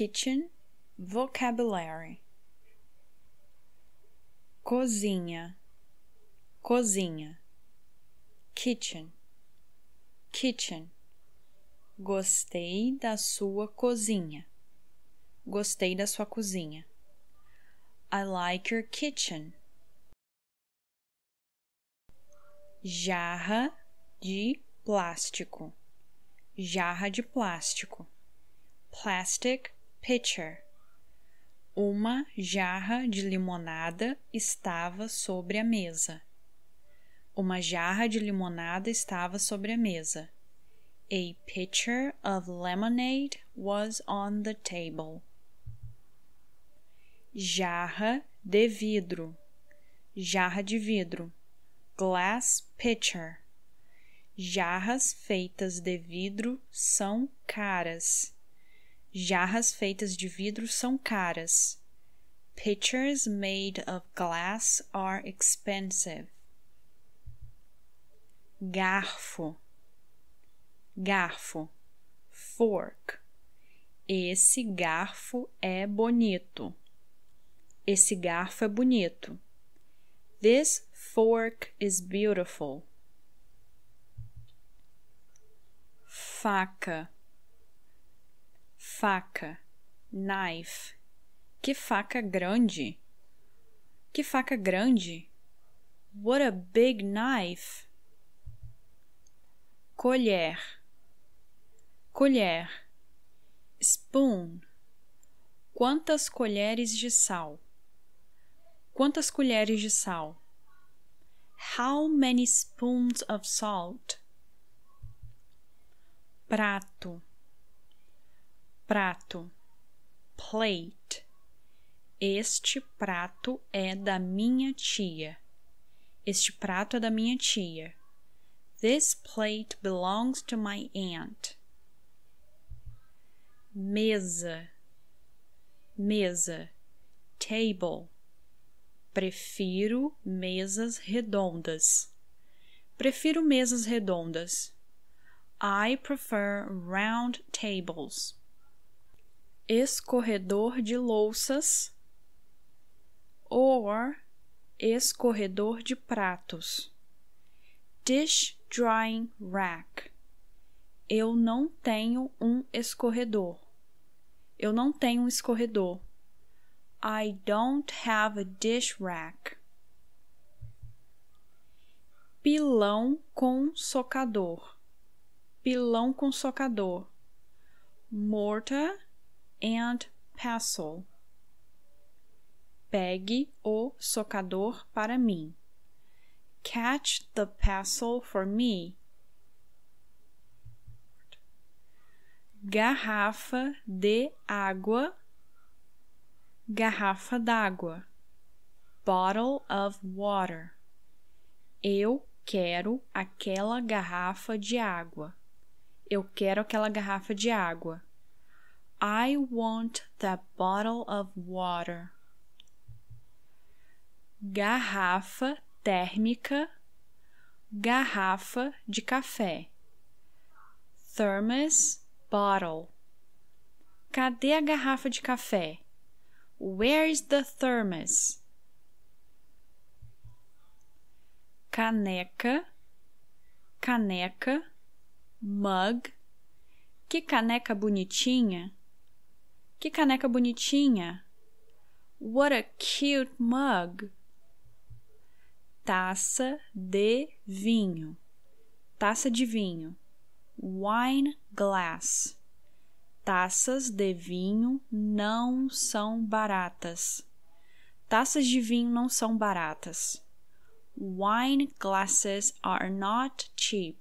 kitchen vocabulary. Cozinha. Cozinha. Kitchen. Kitchen. Gostei da sua cozinha. Gostei da sua cozinha. I like your kitchen. Jarra de plástico. Jarra de plástico. Plastic pitcher. Uma jarra de limonada estava sobre a mesa. Uma jarra de limonada estava sobre a mesa. A pitcher of lemonade was on the table. Jarra de vidro. Jarra de vidro. Glass pitcher. Jarras feitas de vidro são caras. Jarras feitas de vidro são caras. Pitchers made of glass are expensive. Garfo. Garfo. Fork. Esse garfo é bonito. Esse garfo é bonito. This fork is beautiful. Faca faca, knife. Que faca grande! Que faca grande! What a big knife! Colher, colher, spoon. Quantas colheres de sal? Quantas colheres de sal? How many spoons of salt? Prato prato, plate. Este prato é da minha tia. Este prato é da minha tia. This plate belongs to my aunt. Mesa, mesa, table. Prefiro mesas redondas. Prefiro mesas redondas. I prefer round tables escorredor de louças or escorredor de pratos. Dish drying rack. Eu não tenho um escorredor. Eu não tenho um escorredor. I don't have a dish rack. Pilão com socador. Pilão com socador. Mortar and pestle. Pegue o socador para mim. Catch the pestle for me. Garrafa de água. Garrafa d'água. Bottle of water. Eu quero aquela garrafa de água. Eu quero aquela garrafa de água. I want that bottle of water. Garrafa térmica, garrafa de café. Thermos bottle. Cadê a garrafa de café? Where is the thermos? Caneca, caneca, mug. Que caneca bonitinha! Que caneca bonitinha! What a cute mug! Taça de vinho. Taça de vinho. Wine glass. Taças de vinho não são baratas. Taças de vinho não são baratas. Wine glasses are not cheap.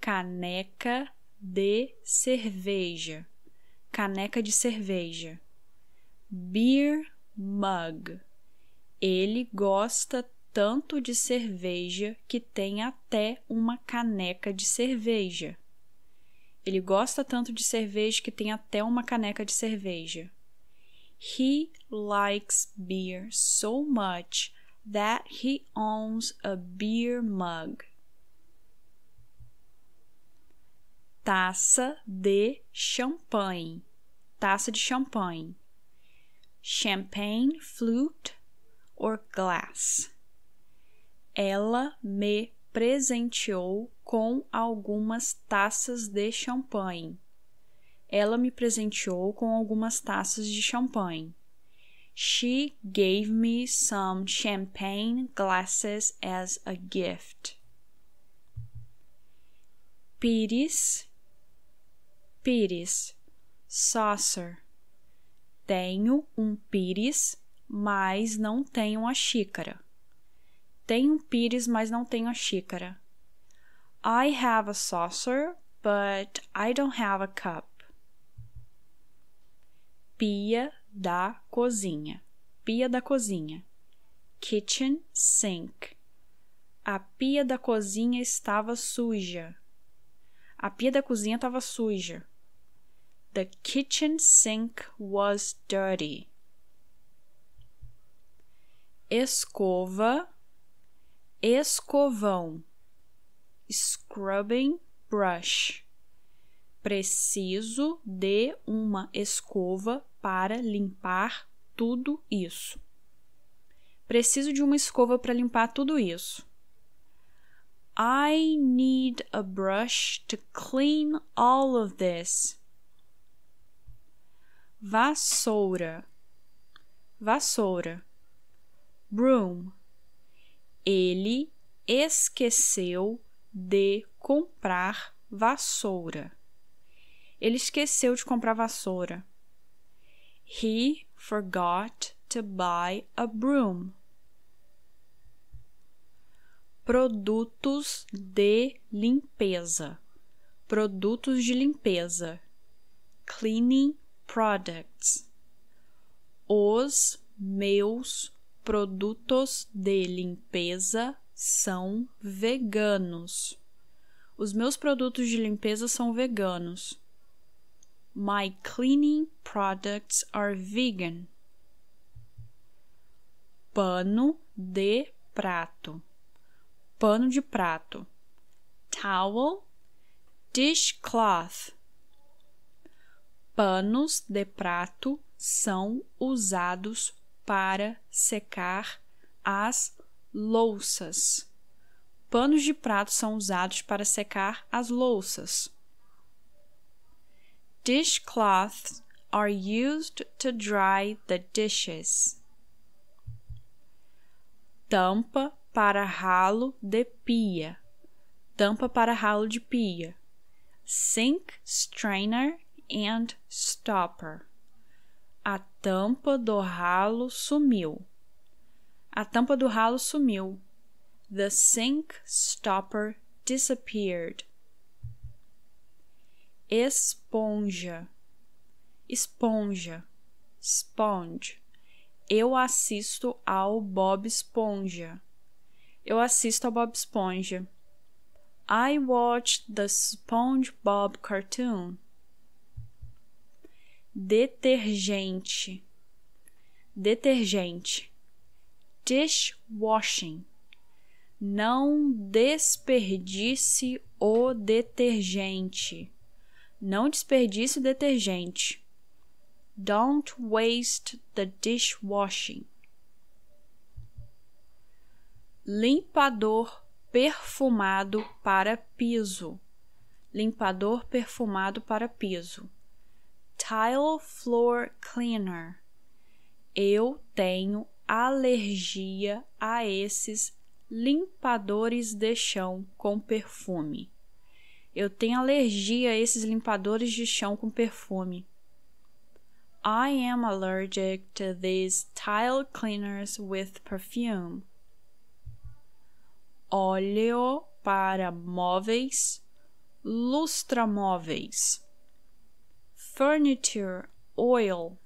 Caneca de cerveja, caneca de cerveja. Beer mug. Ele gosta tanto de cerveja que tem até uma caneca de cerveja. Ele gosta tanto de cerveja que tem até uma caneca de cerveja. He likes beer so much that he owns a beer mug. Taça de champanhe, taça de champanhe. Champagne flute or glass. Ela me presenteou com algumas taças de champanhe. Ela me presenteou com algumas taças de champanhe. She gave me some champagne glasses as a gift. Pires, pires, saucer. Tenho um pires, mas não tenho a xícara. Tenho um pires, mas não tenho a xícara. I have a saucer, but I don't have a cup. Pia da cozinha. Pia da cozinha. Kitchen sink. A pia da cozinha estava suja. A pia da cozinha estava suja. The kitchen sink was dirty. Escova, escovão. Scrubbing brush. Preciso de uma escova para limpar tudo isso. Preciso de uma escova para limpar tudo isso. I need a brush to clean all of this. Vassoura, vassoura. Broom. Ele esqueceu de comprar vassoura. Ele esqueceu de comprar vassoura. He forgot to buy a broom. Produtos de limpeza. Produtos de limpeza. Cleaning products. Os meus produtos de limpeza são veganos. Os meus produtos de limpeza são veganos. My cleaning products are vegan. Pano de prato. Pano de prato. Towel, dishcloth. Panos de prato são usados para secar as louças. Panos de prato são usados para secar as louças. Dishcloths are used to dry the dishes. Tampa para ralo de pia. Tampa para ralo de pia. Sink strainer and stopper. A tampa do ralo sumiu. A tampa do ralo sumiu. The sink stopper disappeared esponja, esponja, sponge. Eu assisto ao Bob Esponja. Eu assisto ao Bob Esponja. I watch the SpongeBob cartoon. Detergente, detergente. Dishwashing. Não desperdice o detergente. Não desperdice o detergente. Don't waste the dishwashing. Limpador perfumado para piso. Limpador perfumado para piso. Tile floor cleaner. Eu tenho alergia a esses limpadores de chão com perfume. Eu tenho alergia a esses limpadores de chão com perfume. I am allergic to these tile cleaners with perfume. Óleo para móveis, lustramóveis. Furniture oil.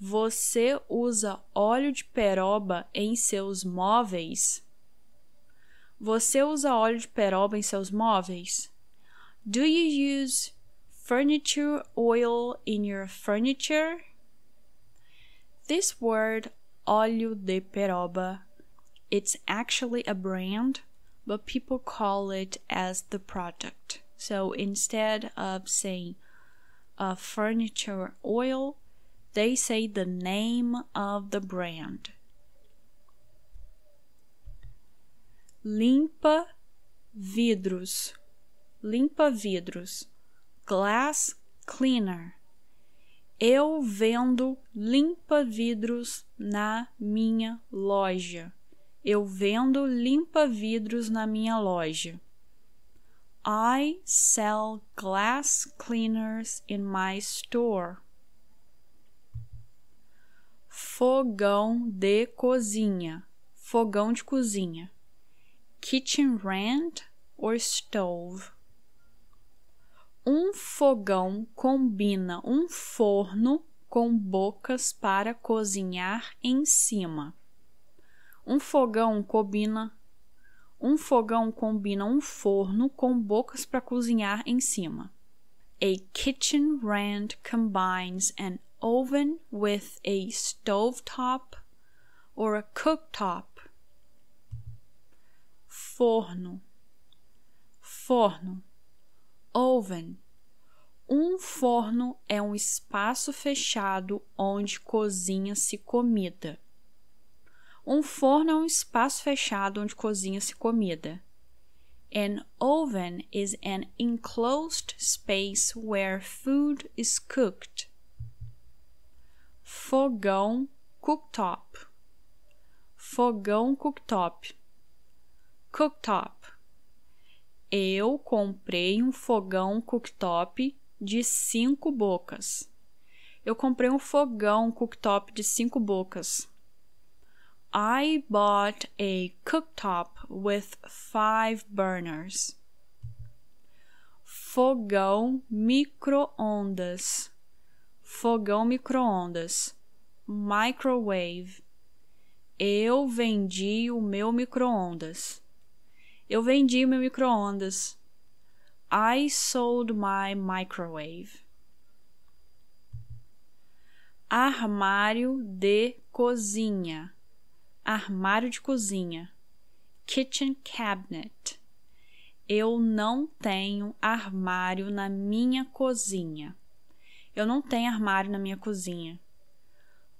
Você usa óleo de peroba em seus móveis? Você usa óleo de peroba em seus móveis? Do you use furniture oil in your furniture? This word óleo de peroba it's actually a brand, but people call it as the product. So instead of saying uh, furniture oil, they say the name of the brand. Limpa vidros. Limpa vidros. Glass cleaner. Eu vendo limpa vidros na minha loja. Eu vendo limpa vidros na minha loja. I sell glass cleaners in my store. Fogão de cozinha. Fogão de cozinha. Kitchen rand or stove. Um fogão combina um forno com bocas para cozinhar em cima. Um fogão combina um fogão combina um forno com bocas para cozinhar em cima. A kitchen rand combines an oven with a stovetop or a cooktop. Forno, forno, oven. Um forno é um espaço fechado onde cozinha-se comida. Um forno é um espaço fechado onde cozinha-se comida. An oven is an enclosed space where food is cooked. Fogão cooktop. Fogão cooktop. Cooktop. Eu comprei um fogão cooktop de cinco bocas. Eu comprei um fogão cooktop de cinco bocas. I bought a cooktop with five burners. Fogão micro-ondas. Fogão micro-ondas. Microwave. Eu vendi o meu micro-ondas. Eu vendi meu micro-ondas. I sold my microwave. Armário de cozinha armário de cozinha, kitchen cabinet. Eu não tenho armário na minha cozinha. Eu não tenho armário na minha cozinha.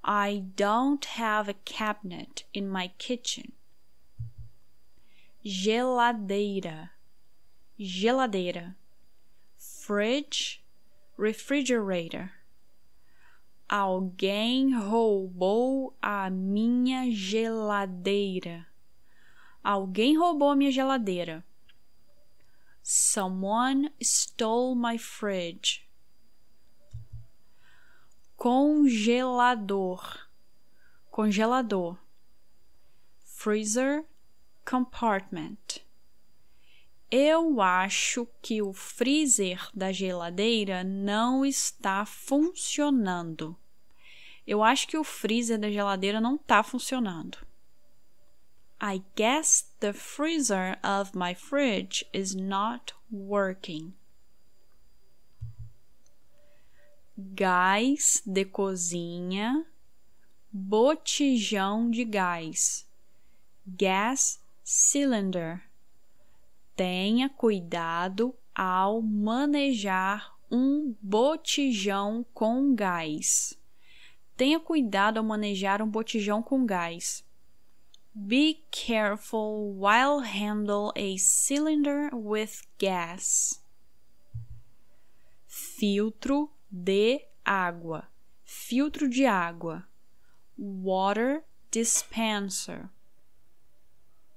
I don't have a cabinet in my kitchen. Geladeira, geladeira. Fridge, refrigerator. Alguém roubou a minha geladeira. Alguém roubou a minha geladeira. Someone stole my fridge. Congelador. Congelador. Freezer compartment. Eu acho que o freezer da geladeira não está funcionando. Eu acho que o freezer da geladeira não está funcionando. I guess the freezer of my fridge is not working. Gás de cozinha, botijão de gás, gas cylinder Tenha cuidado ao manejar um botijão com gás. Tenha cuidado ao manejar um botijão com gás. Be careful while handle a cylinder with gas. Filtro de água. Filtro de água. Water dispenser.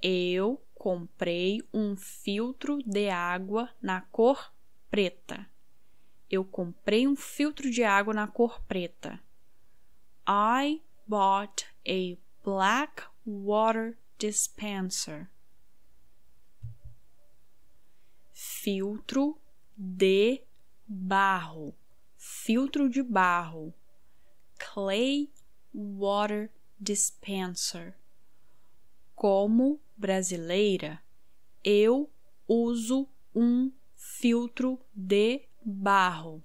Eu comprei um filtro de água na cor preta. Eu comprei um filtro de água na cor preta. I bought a black water dispenser. Filtro de barro. Filtro de barro. Clay water dispenser. Como brasileira, eu uso um filtro de barro.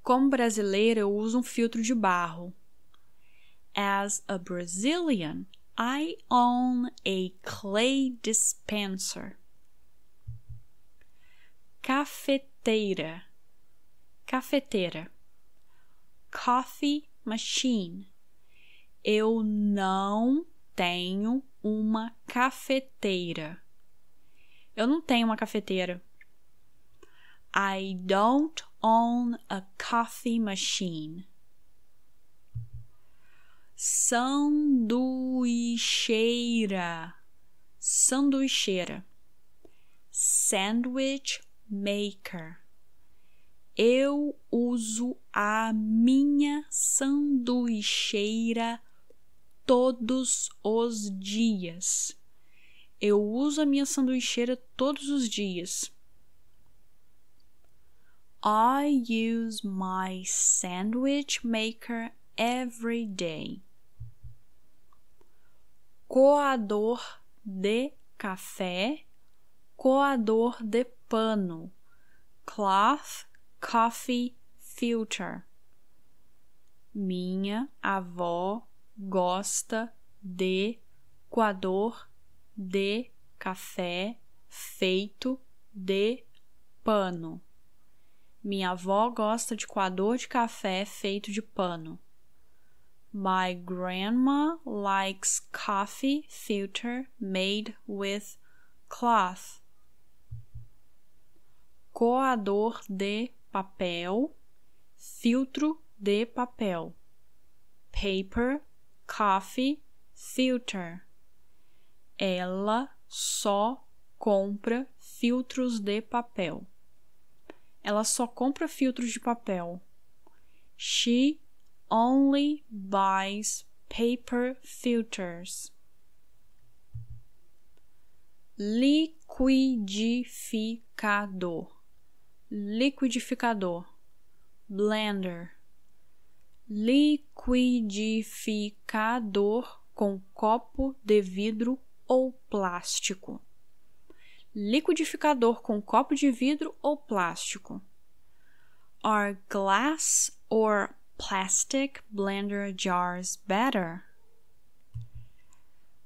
Como brasileira, eu uso um filtro de barro. As a Brazilian, I own a clay dispenser. cafeteira, cafeteira. Coffee machine. Eu não tenho uma cafeteira. Eu não tenho uma cafeteira. I don't own a coffee machine. Sanduicheira. Sanduicheira. Sandwich maker. Eu uso a minha sanduicheira todos os dias. Eu uso a minha sanduicheira todos os dias. I use my sandwich maker every day. Coador de café, coador de pano, cloth coffee filter. Minha avó gosta de coador de café feito de pano. Minha avó gosta de coador de café feito de pano. My grandma likes coffee filter made with cloth. Coador de papel, filtro de papel. Paper coffee filter. Ela só compra filtros de papel. Ela só compra filtros de papel. She only buys paper filters. Liquidificador. Liquidificador. Blender liquidificador com copo de vidro ou plástico. Liquidificador com copo de vidro ou plástico. Are glass or plastic blender jars better?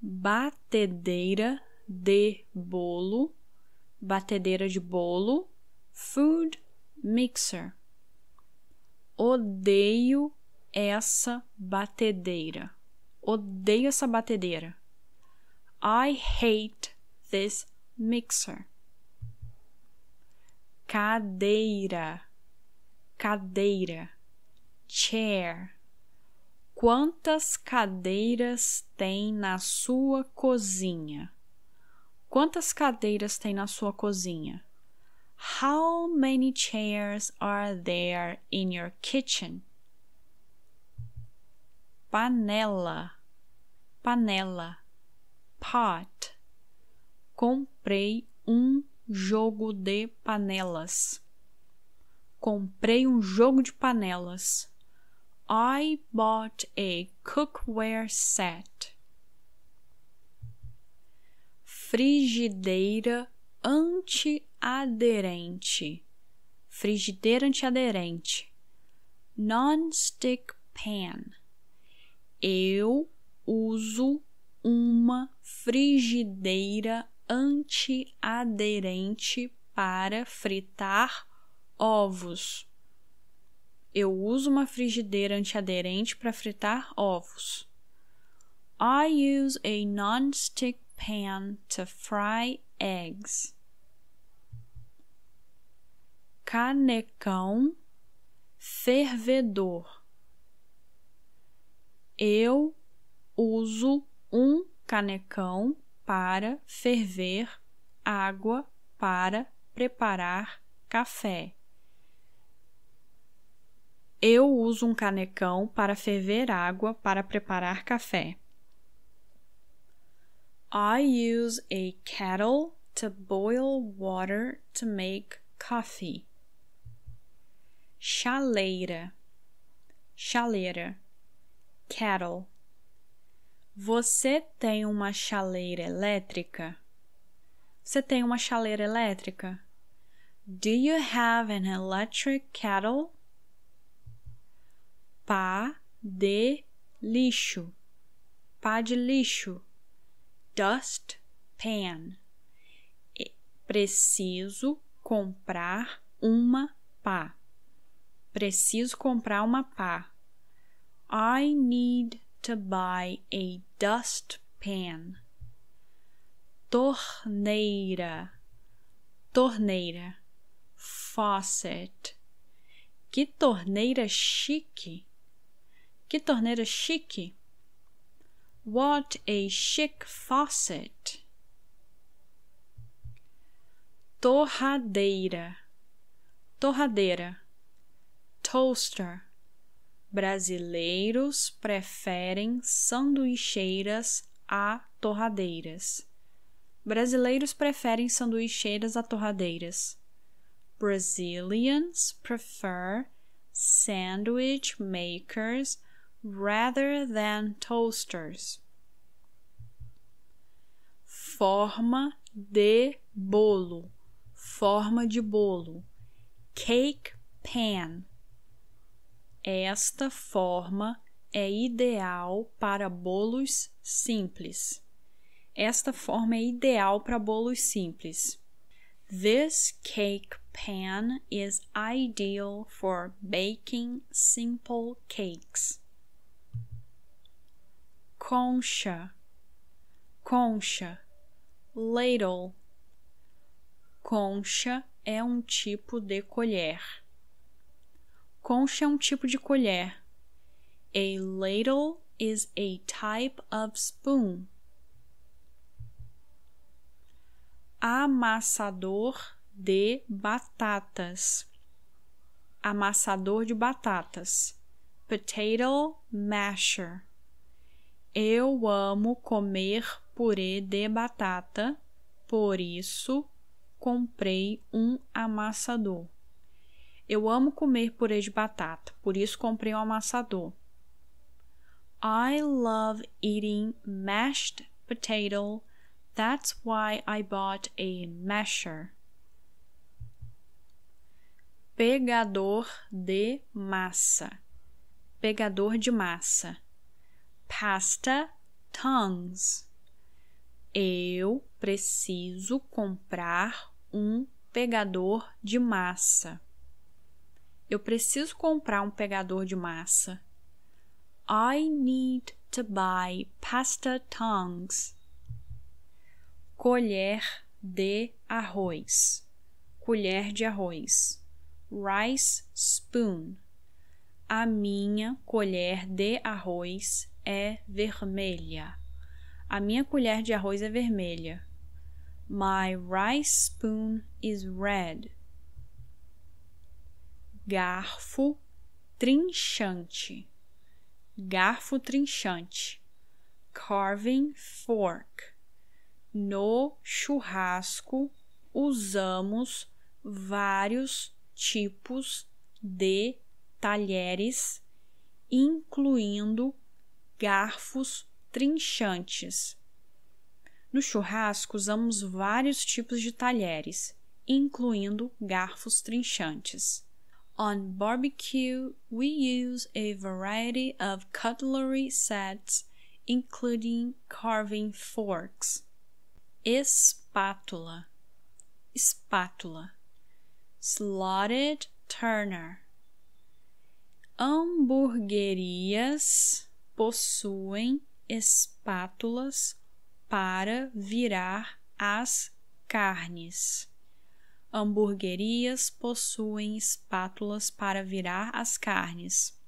Batedeira de bolo, batedeira de bolo, food mixer. Odeio essa batedeira. Odeio essa batedeira. I hate this mixer. Cadeira. Cadeira. Chair. Quantas cadeiras tem na sua cozinha? Quantas cadeiras tem na sua cozinha? How many chairs are there in your kitchen? Panela, panela, pot. Comprei um jogo de panelas. Comprei um jogo de panelas. I bought a cookware set. Frigideira antiaderente. Frigideira antiaderente. Non-stick pan eu uso uma frigideira antiaderente para fritar ovos. Eu uso uma frigideira antiaderente para fritar ovos. I use a non-stick pan to fry eggs. Canecão fervedor eu uso um canecão para ferver água para preparar café. Eu uso um canecão para ferver água para preparar café. I use a kettle to boil water to make coffee. Chaleira. Chaleira kettle. Você tem uma chaleira elétrica? Você tem uma chaleira elétrica? Do you have an electric kettle? Pá de lixo. Pá de lixo. Dust pan. Preciso comprar uma pá. Preciso comprar uma pá. I need to buy a dustpan. Torneira, torneira, faucet. Que torneira chique! Que torneira chique! What a chic faucet! Torradeira, torradeira, toaster. Brasileiros preferem sanduicheiras a torradeiras. Brasileiros preferem sanduicheiras a torradeiras. Brazilians prefer sandwich makers rather than toasters. Forma de bolo, forma de bolo. Cake pan. Esta forma é ideal para bolos simples. Esta forma é ideal para bolos simples. This cake pan is ideal for baking simple cakes. Concha, concha, ladle. Concha é um tipo de colher. Concha é um tipo de colher. A ladle is a type of spoon. amassador de batatas. Amassador de batatas. Potato masher. Eu amo comer purê de batata, por isso comprei um amassador. Eu amo comer purê de batata, por isso comprei um amassador. I love eating mashed potato That's why I bought a masher. Pegador de massa. Pegador de massa. Pasta tongues. Eu preciso comprar um pegador de massa. Eu preciso comprar um pegador de massa. I need to buy pasta tongues colher de arroz, colher de arroz, rice spoon. A minha colher de arroz é vermelha. A minha colher de arroz é vermelha. My rice spoon is red. Garfo trinchante. Garfo trinchante. Carving fork no churrasco usamos vários tipos de talheres, incluindo garfos trinchantes. No churrasco usamos vários tipos de talheres, incluindo garfos trinchantes. On barbecue, we use a variety of cutlery sets, including carving forks espátula, espátula, slotted turner. Hamburguerias possuem espátulas para virar as carnes. Hamburguerias possuem espátulas para virar as carnes.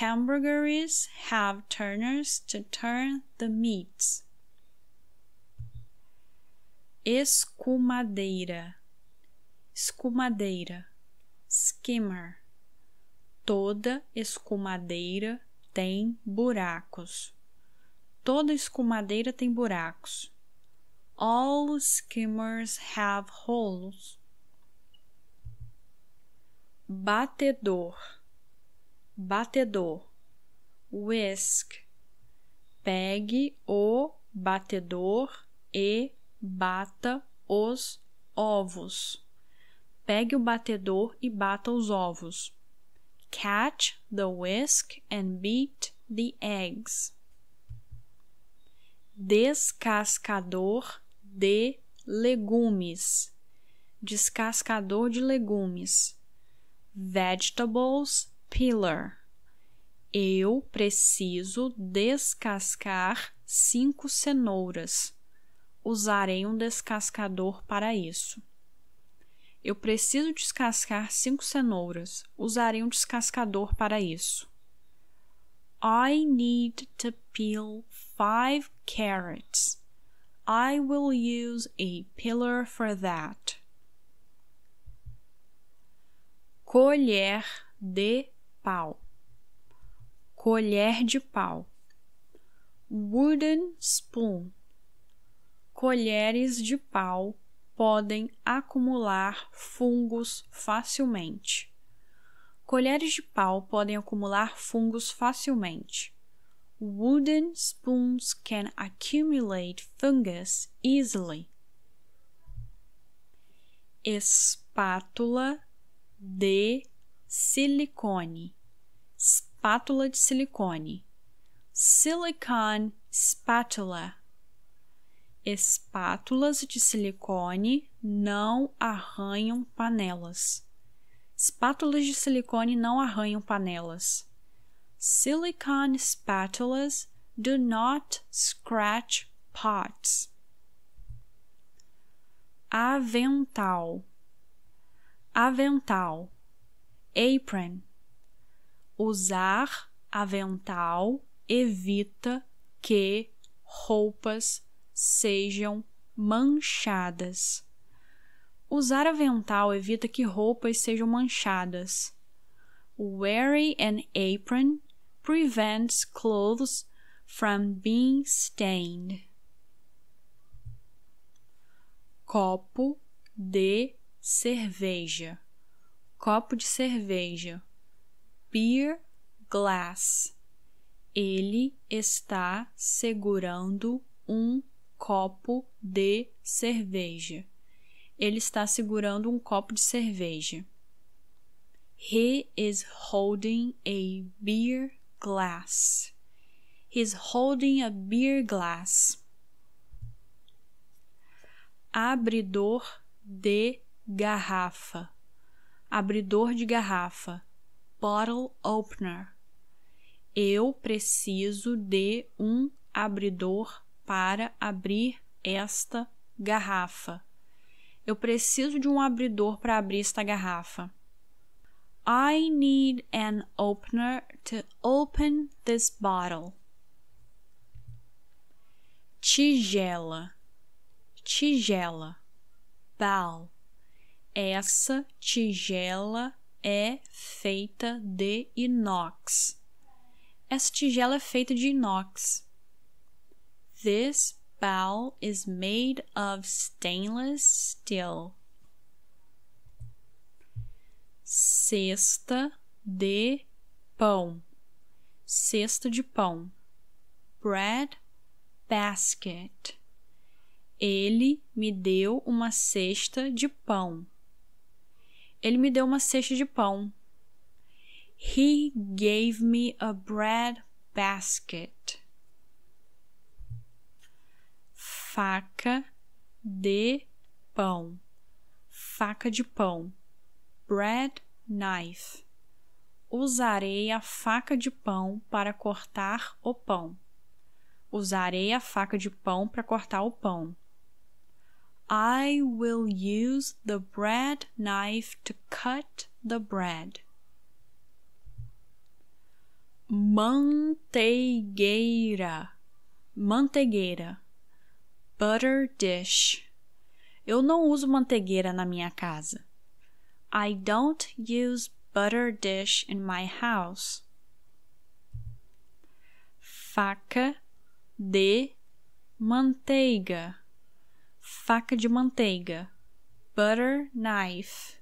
Hamburgers have turners to turn the meats escumadeira, escumadeira, skimmer. Toda escumadeira tem buracos. Toda escumadeira tem buracos. All skimmers have holes. Batedor, batedor, whisk. Pegue o batedor e bata os ovos. Pegue o batedor e bata os ovos. Catch the whisk and beat the eggs. Descascador de legumes. descascador de legumes. Vegetables peeler. Eu preciso descascar cinco cenouras. Usarei um descascador para isso. Eu preciso descascar cinco cenouras. Usarei um descascador para isso. I need to peel five carrots. I will use a peeler for that. Colher de pau. Colher de pau. Wooden spoon. Colheres de pau podem acumular fungos facilmente. Colheres de pau podem acumular fungos facilmente. Wooden spoons can accumulate fungus easily. Espátula de silicone. Espátula de silicone. Silicone spatula. Espátulas de silicone não arranham panelas. Espátulas de silicone não arranham panelas. Silicone spatulas do not scratch pots. Avental. Avental. Apron. Usar avental evita que roupas sejam manchadas. Usar avental evita que roupas sejam manchadas. Wearing an apron prevents clothes from being stained. Copo de cerveja. Copo de cerveja. Beer glass. Ele está segurando um copo de cerveja. Ele está segurando um copo de cerveja. He is holding a beer glass. He's holding a beer glass. Abridor de garrafa. Abridor de garrafa. Bottle opener. Eu preciso de um abridor para abrir esta garrafa. Eu preciso de um abridor para abrir esta garrafa. I need an opener to open this bottle. Tigela, tigela, bal. Essa tigela é feita de inox. Essa tigela é feita de inox. This bowl is made of stainless steel. Cesta de pão. Cesta de pão. Bread basket. Ele me deu uma cesta de pão. Ele me deu uma cesta de pão. He gave me a bread basket. faca de pão, faca de pão, bread knife. Usarei a faca de pão para cortar o pão. Usarei a faca de pão para cortar o pão. I will use the bread knife to cut the bread. Manteigueira, manteigueira butter dish. Eu não uso manteigueira na minha casa. I don't use butter dish in my house. Faca de manteiga. Faca de manteiga. Butter knife.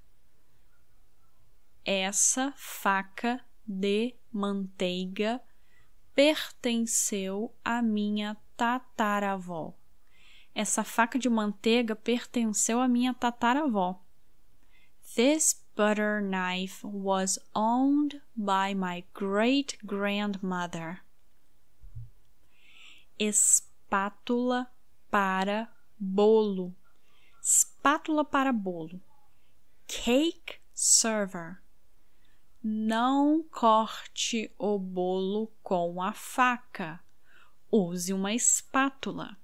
Essa faca de manteiga pertenceu à minha tataravó. Essa faca de manteiga pertenceu à minha tataravó. This butter knife was owned by my great grandmother. Espátula para bolo. Espátula para bolo. cake server. Não corte o bolo com a faca. Use uma espátula.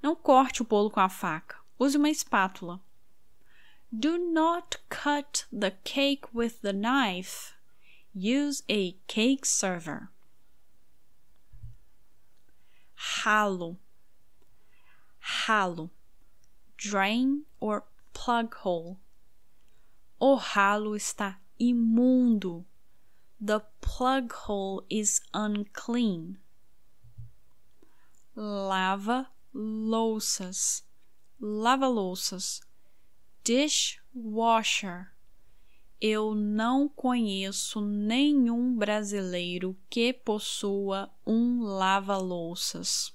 Não corte o bolo com a faca. Use uma espátula. Do not cut the cake with the knife. Use a cake server. Ralo. Ralo. Drain or plug hole. O ralo está imundo. The plug hole is unclean. Lava louças. Lava louças. Dishwasher. Eu não conheço nenhum brasileiro que possua um lava-louças.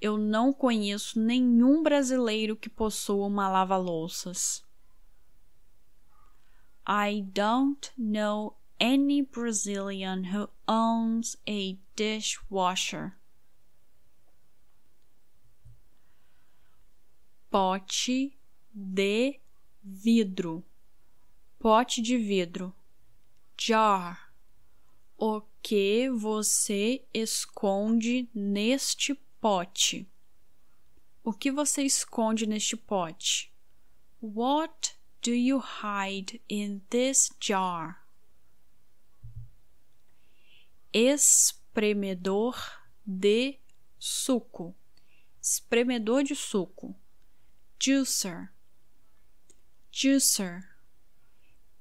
Eu não conheço nenhum brasileiro que possua uma lava-louças. I don't know any Brazilian who owns a dishwasher. Pote de vidro. Pote de vidro. Jar. O que você esconde neste pote? O que você esconde neste pote? What do you hide in this jar? Espremedor de suco. Espremedor de suco. Juicer. Juicer.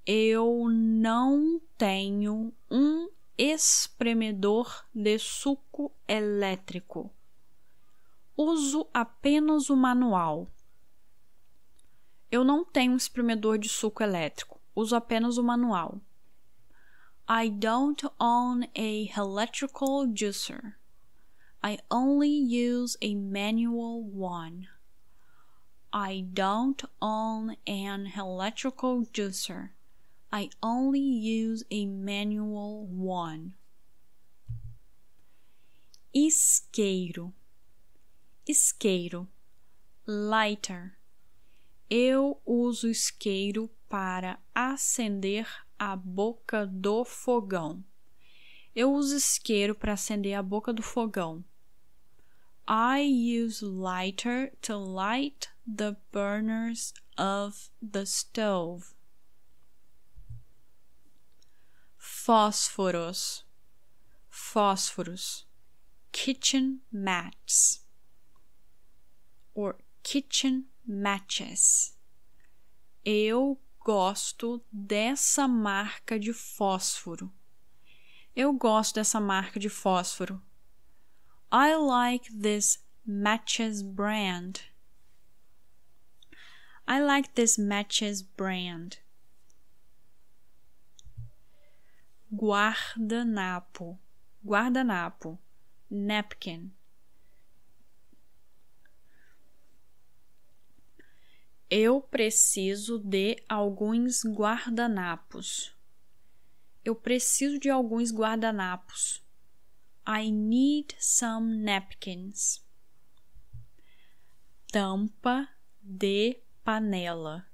Eu não tenho um espremedor de suco elétrico. Uso apenas o manual. Eu não tenho um espremedor de suco elétrico. Uso apenas o manual. I don't own a electrical juicer. I only use a manual one. I don't own an electrical juicer. I only use a manual one. Isqueiro. Isqueiro. Lighter. Eu uso isqueiro para acender a boca do fogão. Eu uso isqueiro para acender a boca do fogão. I use lighter to light the burners of the stove. Fósforos. Fósforos. Kitchen mats. Or kitchen matches. Eu gosto dessa marca de fósforo. Eu gosto dessa marca de fósforo. I like this matches brand. I like this matches brand. Guardanapo. Guardanapo. Napkin. Eu preciso de alguns guardanapos. Eu preciso de alguns guardanapos. I need some napkins. Tampa de panela.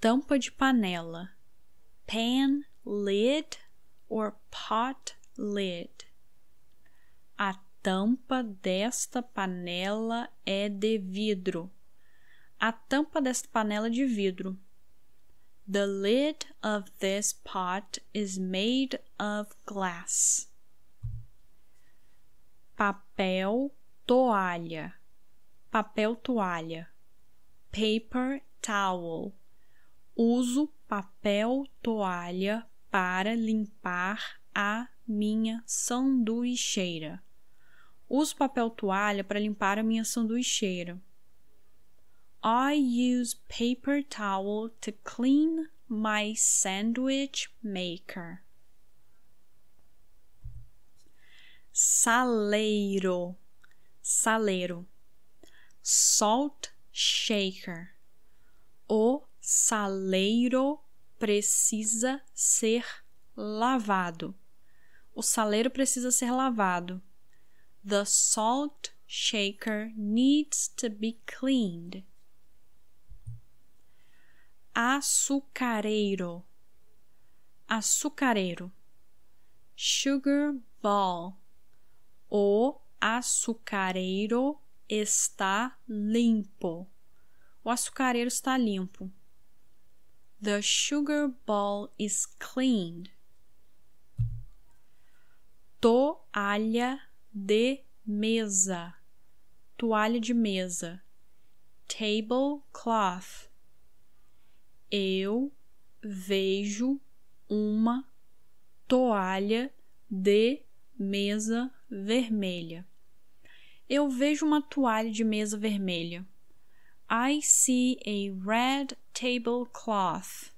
Tampa de panela. Pan lid or pot lid. A tampa desta panela é de vidro. A tampa desta panela de vidro. The lid of this pot is made of glass. Papel toalha. Papel toalha. Paper towel. Uso papel toalha para limpar a minha sanduicheira. Uso papel toalha para limpar a minha sanduicheira. I use paper towel to clean my sandwich maker. Saleiro, saleiro. Salt shaker. O saleiro precisa ser lavado. O saleiro precisa ser lavado. The salt shaker needs to be cleaned açucareiro, açucareiro. Sugar ball. O açucareiro está limpo. O açucareiro está limpo. The sugar ball is cleaned. Toalha de mesa. Toalha de mesa. Tablecloth. Eu vejo uma toalha de mesa vermelha. Eu vejo uma toalha de mesa vermelha. I see a red tablecloth.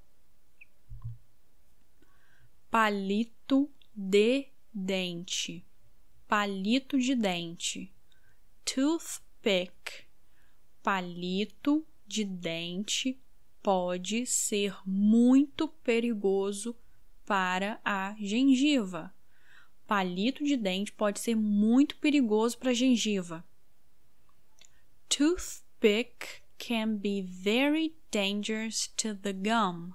Palito de dente. Palito de dente. Toothpick. Palito de dente pode ser muito perigoso para a gengiva. Palito de dente pode ser muito perigoso para a gengiva. Toothpick can be very dangerous to the gum.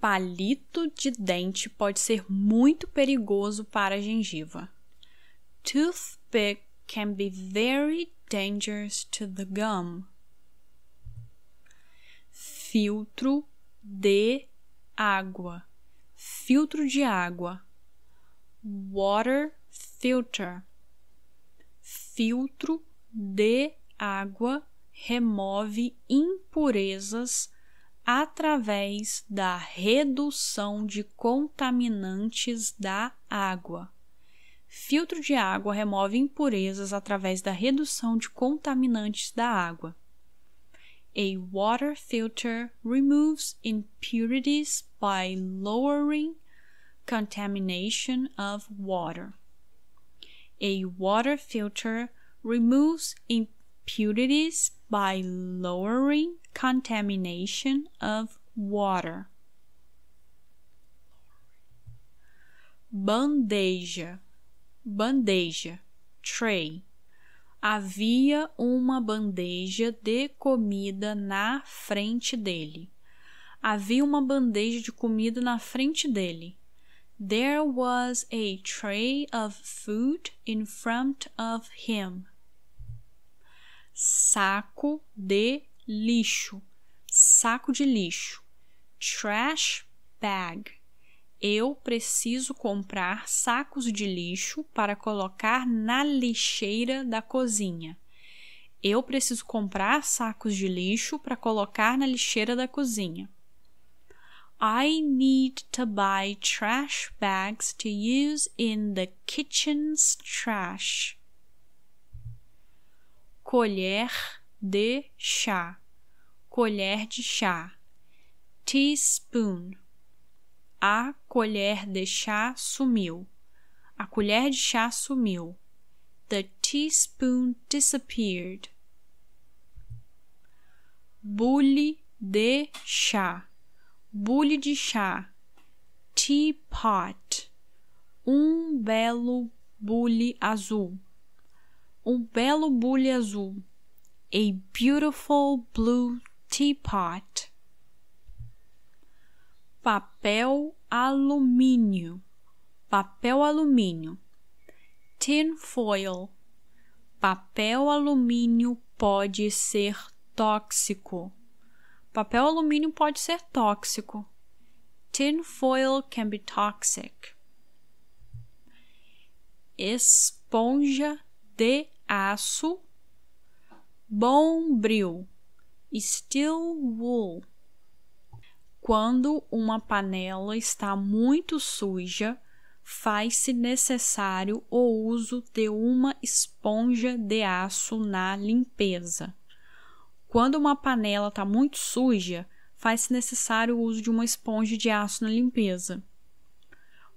Palito de dente pode ser muito perigoso para a gengiva. Toothpick can be very dangerous to the gum. Filtro de água. Filtro de água. Water filter. Filtro de água remove impurezas através da redução de contaminantes da água. Filtro de água remove impurezas através da redução de contaminantes da água. A water filter removes impurities by lowering contamination of water. A water filter removes impurities by lowering contamination of water. Bandeja, bandeja, tray. Havia uma bandeja de comida na frente dele. Havia uma bandeja de comida na frente dele. There was a tray of food in front of him. Saco de lixo, saco de lixo. Trash bag. Eu preciso comprar sacos de lixo para colocar na lixeira da cozinha. Eu preciso comprar sacos de lixo para colocar na lixeira da cozinha. I need to buy trash bags to use in the kitchen's trash. Colher de chá. Colher de chá. Teaspoon a colher de chá sumiu. A colher de chá sumiu. The teaspoon disappeared. Bule de chá. Bule de chá. Teapot. Um belo bule azul. Um belo bule azul. A beautiful blue teapot papel alumínio, papel alumínio, tin foil, papel alumínio pode ser tóxico. Papel alumínio pode ser tóxico. Tin foil can be toxic. Esponja de aço, bombril, steel wool quando uma panela está muito suja, faz-se necessário o uso de uma esponja de aço na limpeza. Quando uma panela está muito suja, faz-se necessário o uso de uma esponja de aço na limpeza.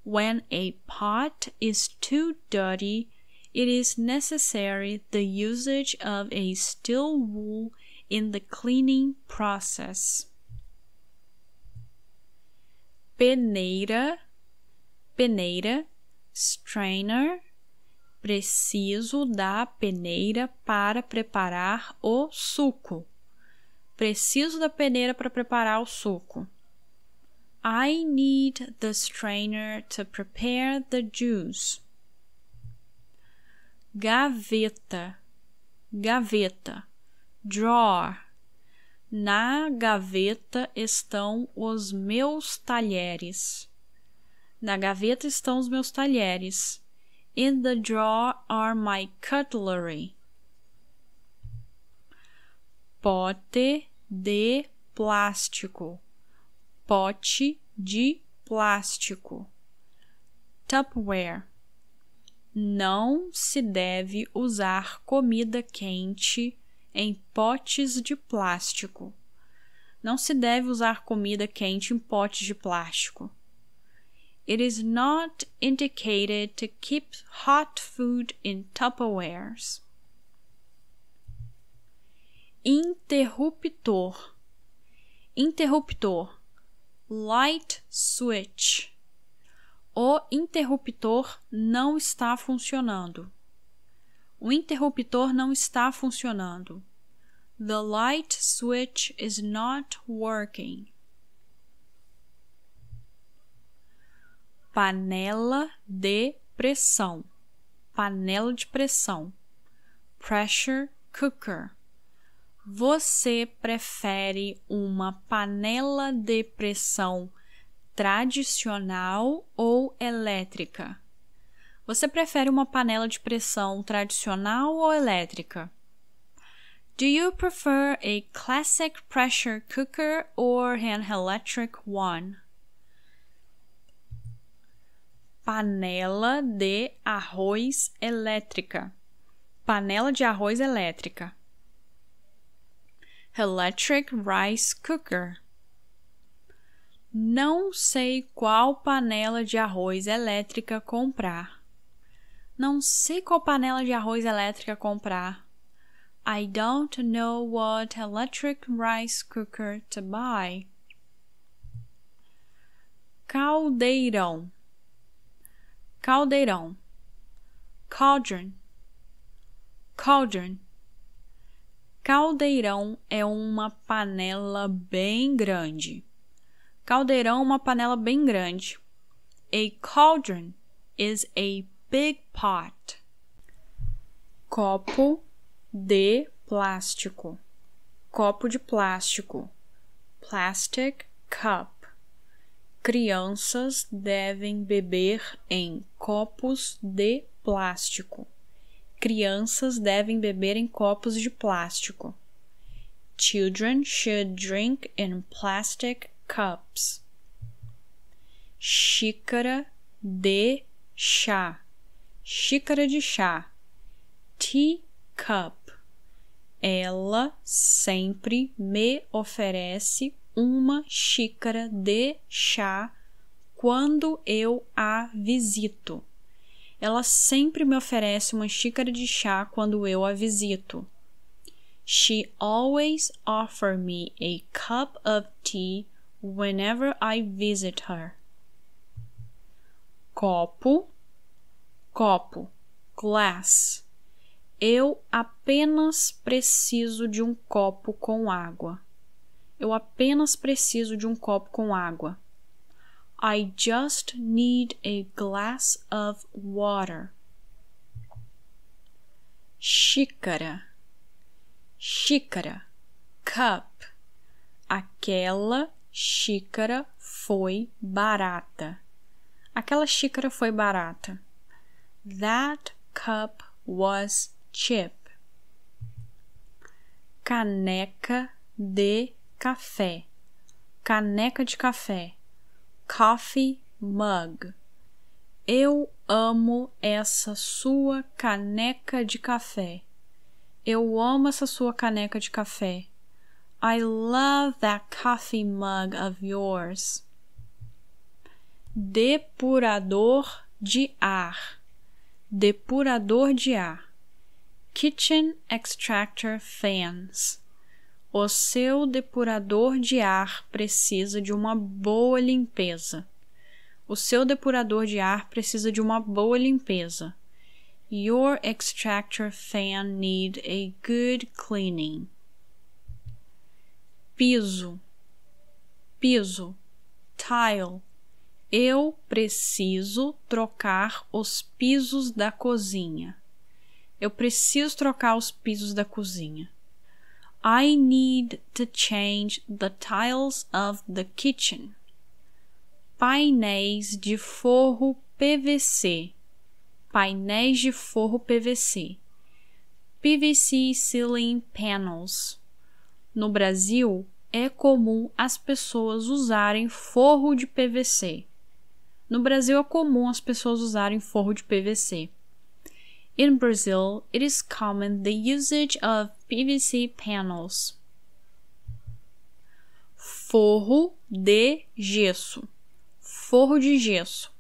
When a pot is too dirty, it is necessary the usage of a steel wool in the cleaning process peneira, peneira, strainer, preciso da peneira para preparar o suco. Preciso da peneira para preparar o suco. I need the strainer to prepare the juice. Gaveta, gaveta, drawer. Na gaveta estão os meus talheres. Na gaveta estão os meus talheres. In the drawer are my cutlery. Pote de plástico. Pote de plástico. Tupperware. Não se deve usar comida quente em potes de plástico. Não se deve usar comida quente em potes de plástico. It is not indicated to keep hot food in Tupperwares. Interruptor. Interruptor. Light switch. O interruptor não está funcionando. O interruptor não está funcionando. The light switch is not working. Panela de pressão. Panela de pressão. Pressure cooker. Você prefere uma panela de pressão tradicional ou elétrica? Você prefere uma panela de pressão tradicional ou elétrica? Do you prefer a classic pressure cooker or an electric one? Panela de arroz elétrica. Panela de arroz elétrica. Electric rice cooker. Não sei qual panela de arroz elétrica comprar. Não sei qual panela de arroz elétrica comprar. I don't know what electric rice cooker to buy. Caldeirão. Caldeirão. Cauldron. Cauldron. Caldeirão é uma panela bem grande. Caldeirão é uma panela bem grande. A cauldron is a big pot. Copo de plástico. Copo de plástico. Plastic cup. Crianças devem beber em copos de plástico. Crianças devem beber em copos de plástico. Children should drink in plastic cups. Xícara de chá xícara de chá, teacup. Ela sempre me oferece uma xícara de chá quando eu a visito. Ela sempre me oferece uma xícara de chá quando eu a visito. She always offers me a cup of tea whenever I visit her. Copo copo, glass. Eu apenas preciso de um copo com água. Eu apenas preciso de um copo com água. I just need a glass of water. Xícara, xícara, cup. Aquela xícara foi barata. Aquela xícara foi barata. That cup was cheap. Caneca de café. Caneca de café. Coffee mug. Eu amo essa sua caneca de café. Eu amo essa sua caneca de café. I love that coffee mug of yours. Depurador de ar depurador de ar, kitchen extractor fans. O seu depurador de ar precisa de uma boa limpeza. O seu depurador de ar precisa de uma boa limpeza. Your extractor fan need a good cleaning. piso, piso, tile. Eu preciso trocar os pisos da cozinha. Eu preciso trocar os pisos da cozinha. I need to change the tiles of the kitchen. Painéis de forro PVC. Painéis de forro PVC. PVC ceiling panels. No Brasil, é comum as pessoas usarem forro de PVC. No Brasil é comum as pessoas usarem forro de PVC. In Brazil, it is common the usage of PVC panels. Forro de gesso. Forro de gesso.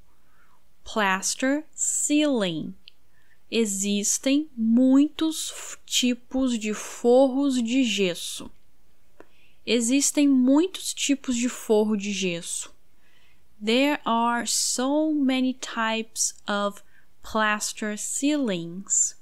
Plaster ceiling. Existem muitos tipos de forros de gesso. Existem muitos tipos de forro de gesso. There are so many types of plaster ceilings.